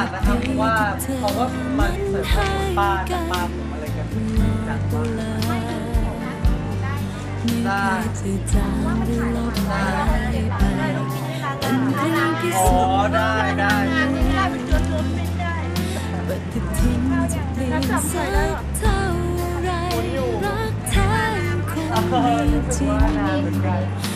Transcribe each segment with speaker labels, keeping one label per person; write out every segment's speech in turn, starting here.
Speaker 1: าสะอาดนะครับ
Speaker 2: เพราะว่าเขา
Speaker 1: ก็มาเสริมความป้ากับป้าผมอะไรกันจังว่าได้
Speaker 3: จะจางหรือลบหายไปเป็นเรื่องพิ
Speaker 1: อ๋อได้ได้
Speaker 2: งานไม่ได้เป็นตัวตัวไม่ได้
Speaker 3: ปฏิทินจะเปลี่ยนสักเท่าไรรักแท้ยังคง
Speaker 1: เออ
Speaker 3: มี
Speaker 1: รู้สึกว่านานเหมือนกัน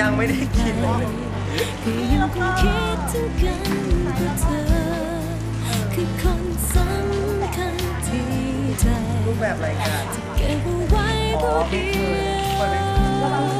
Speaker 1: ยังไม่ได้กินเลย
Speaker 3: ก็ยังคงคิดถึงกันแต่เธอ คือคนสำคัญที่ใจ
Speaker 1: รูปแบบรายการ
Speaker 3: เก็บเอาไว้
Speaker 1: อ๋อ
Speaker 3: ผู้
Speaker 1: ไม่
Speaker 3: เดี
Speaker 1: เค
Speaker 3: ย
Speaker 1: ยคนนี้
Speaker 3: ว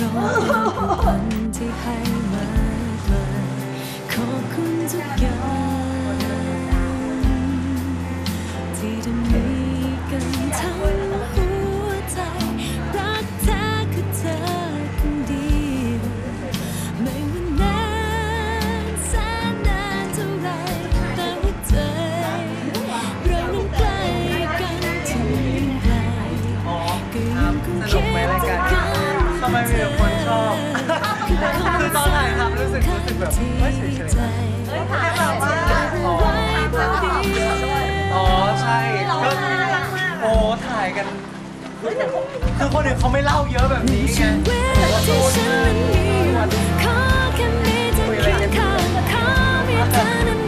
Speaker 1: รอวั
Speaker 3: น
Speaker 1: ที่ำไมมีแต่คนชอบ คือตอนถ่ายทำรู้สึกรู้สึกแบบเฮ้ยเฉย
Speaker 3: ใจ
Speaker 2: เฮ้ยถ่ายแบบว่า
Speaker 1: อ๋อ
Speaker 3: ไว้ผู้เดียว
Speaker 1: ๆอ๋อใช่ก็โอ้ถ่ายกัน คือคนอื่นเขาไม่เล่าเยอะแบบนี้ไง
Speaker 3: ชีวิตที่ฉันนั้นมีอยู่ขอแค่มีเธอเคียงข้างขอมีเธอนั้นร่วม